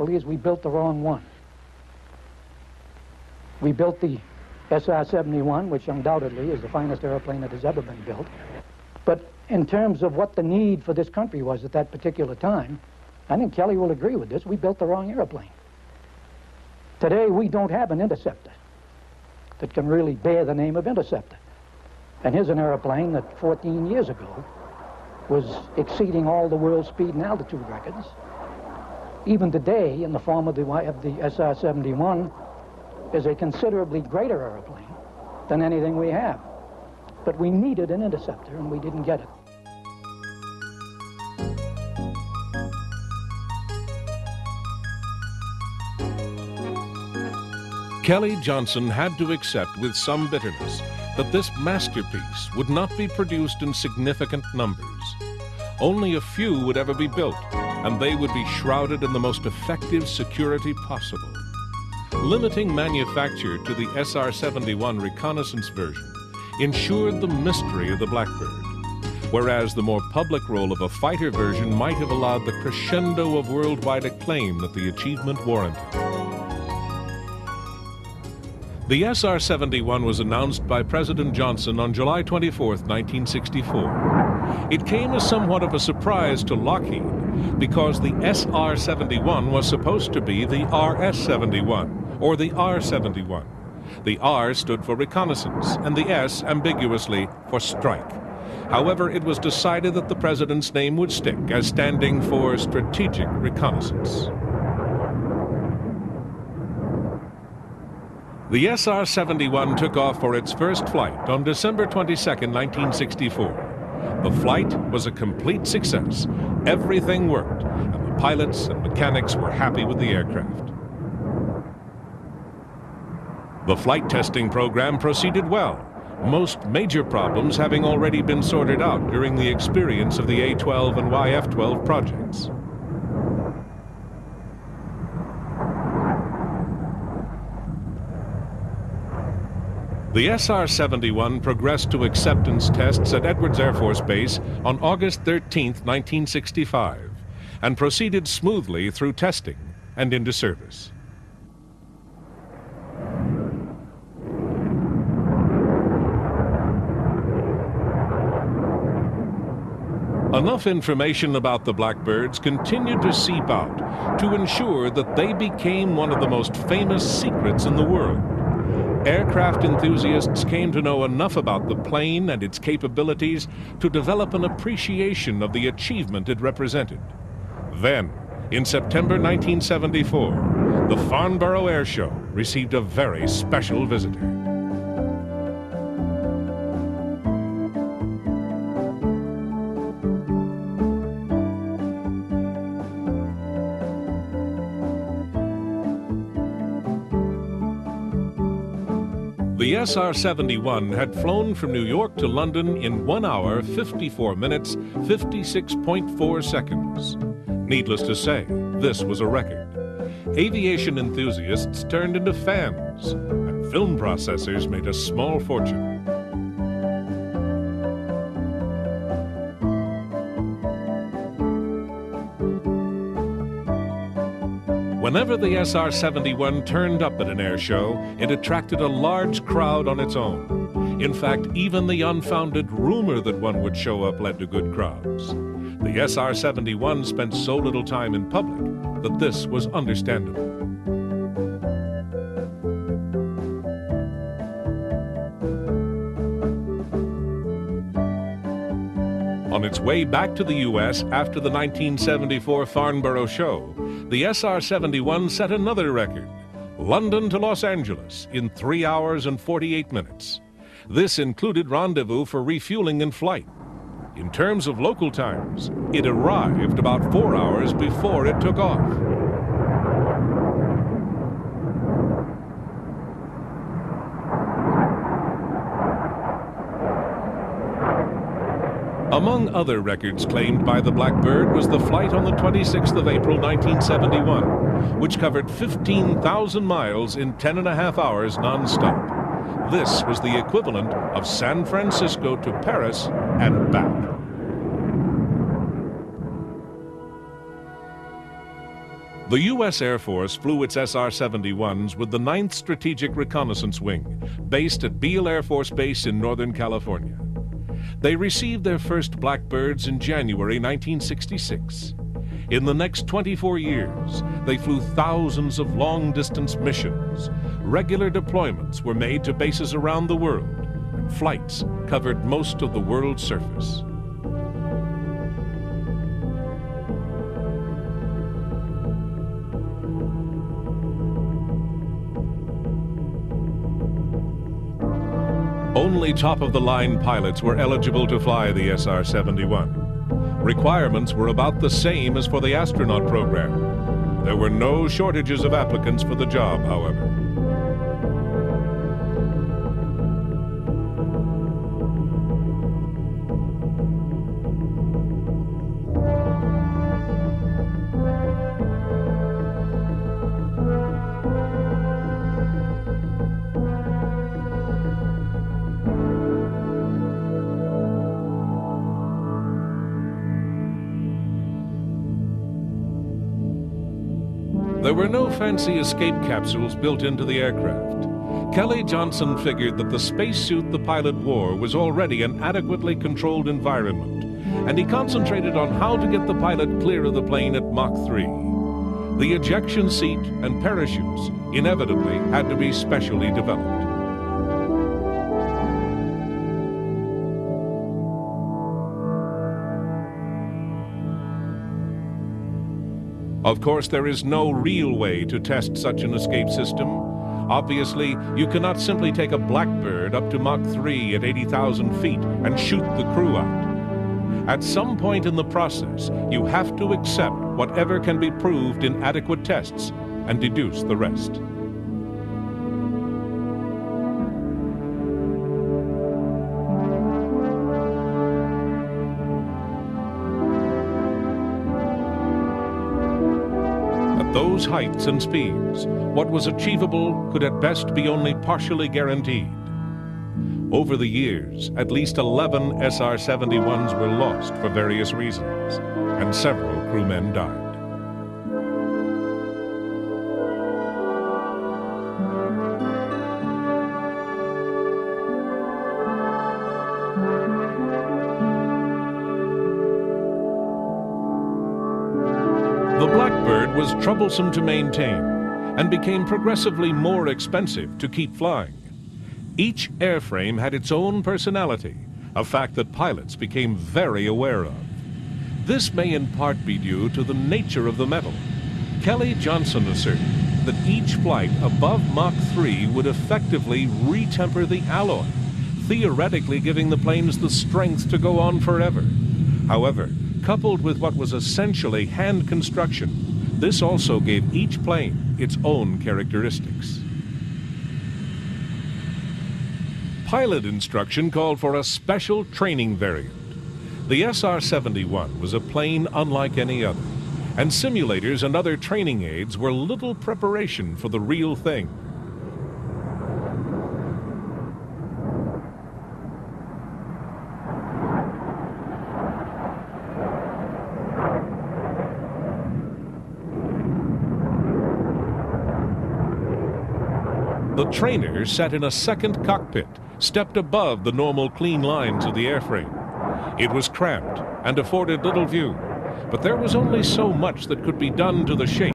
is we built the wrong one. We built the SR-71, which undoubtedly is the finest airplane that has ever been built. But in terms of what the need for this country was at that particular time, I think Kelly will agree with this, we built the wrong airplane. Today, we don't have an interceptor that can really bear the name of interceptor. And here's an airplane that 14 years ago was exceeding all the world speed and altitude records. Even today, in the form of the, of the SR-71, is a considerably greater airplane than anything we have. But we needed an interceptor, and we didn't get it. Kelly Johnson had to accept with some bitterness that this masterpiece would not be produced in significant numbers. Only a few would ever be built, and they would be shrouded in the most effective security possible. Limiting manufacture to the SR-71 reconnaissance version ensured the mystery of the Blackbird, whereas the more public role of a fighter version might have allowed the crescendo of worldwide acclaim that the achievement warranted. The SR-71 was announced by President Johnson on July 24, 1964. It came as somewhat of a surprise to Lockheed because the SR-71 was supposed to be the RS-71 or the R-71. The R stood for reconnaissance and the S ambiguously for strike. However, it was decided that the president's name would stick as standing for strategic reconnaissance. The SR-71 took off for its first flight on December 22, 1964. The flight was a complete success. Everything worked, and the pilots and mechanics were happy with the aircraft. The flight testing program proceeded well, most major problems having already been sorted out during the experience of the A-12 and YF-12 projects. The SR-71 progressed to acceptance tests at Edwards Air Force Base on August 13, 1965, and proceeded smoothly through testing and into service. Enough information about the Blackbirds continued to seep out to ensure that they became one of the most famous secrets in the world aircraft enthusiasts came to know enough about the plane and its capabilities to develop an appreciation of the achievement it represented. Then, in September 1974, the Farnborough Air Show received a very special visitor. The SR-71 had flown from New York to London in 1 hour, 54 minutes, 56.4 seconds. Needless to say, this was a record. Aviation enthusiasts turned into fans, and film processors made a small fortune. Whenever the SR-71 turned up at an air show, it attracted a large crowd on its own. In fact, even the unfounded rumor that one would show up led to good crowds. The SR-71 spent so little time in public that this was understandable. Its way back to the U.S. after the 1974 Farnborough show, the SR-71 set another record, London to Los Angeles in 3 hours and 48 minutes. This included rendezvous for refueling in flight. In terms of local times, it arrived about 4 hours before it took off. Among other records claimed by the Blackbird was the flight on the 26th of April 1971, which covered 15,000 miles in 10 and a half hours nonstop. This was the equivalent of San Francisco to Paris and back. The U.S. Air Force flew its SR 71s with the 9th Strategic Reconnaissance Wing, based at Beale Air Force Base in Northern California. They received their first Blackbirds in January 1966. In the next 24 years, they flew thousands of long distance missions. Regular deployments were made to bases around the world, and flights covered most of the world's surface. Only top of the line pilots were eligible to fly the SR 71. Requirements were about the same as for the astronaut program. There were no shortages of applicants for the job, however. There were no fancy escape capsules built into the aircraft. Kelly Johnson figured that the spacesuit the pilot wore was already an adequately controlled environment, and he concentrated on how to get the pilot clear of the plane at Mach 3. The ejection seat and parachutes inevitably had to be specially developed. Of course, there is no real way to test such an escape system. Obviously, you cannot simply take a Blackbird up to Mach 3 at 80,000 feet and shoot the crew out. At some point in the process, you have to accept whatever can be proved in adequate tests and deduce the rest. Those heights and speeds, what was achievable could at best be only partially guaranteed. Over the years, at least 11 SR 71s were lost for various reasons, and several crewmen died. Was troublesome to maintain and became progressively more expensive to keep flying. Each airframe had its own personality, a fact that pilots became very aware of. This may in part be due to the nature of the metal. Kelly Johnson asserted that each flight above Mach 3 would effectively retemper the alloy, theoretically giving the planes the strength to go on forever. However, coupled with what was essentially hand construction, this also gave each plane its own characteristics. Pilot instruction called for a special training variant. The SR 71 was a plane unlike any other, and simulators and other training aids were little preparation for the real thing. The trainer sat in a second cockpit, stepped above the normal clean lines of the airframe. It was cramped and afforded little view, but there was only so much that could be done to the shape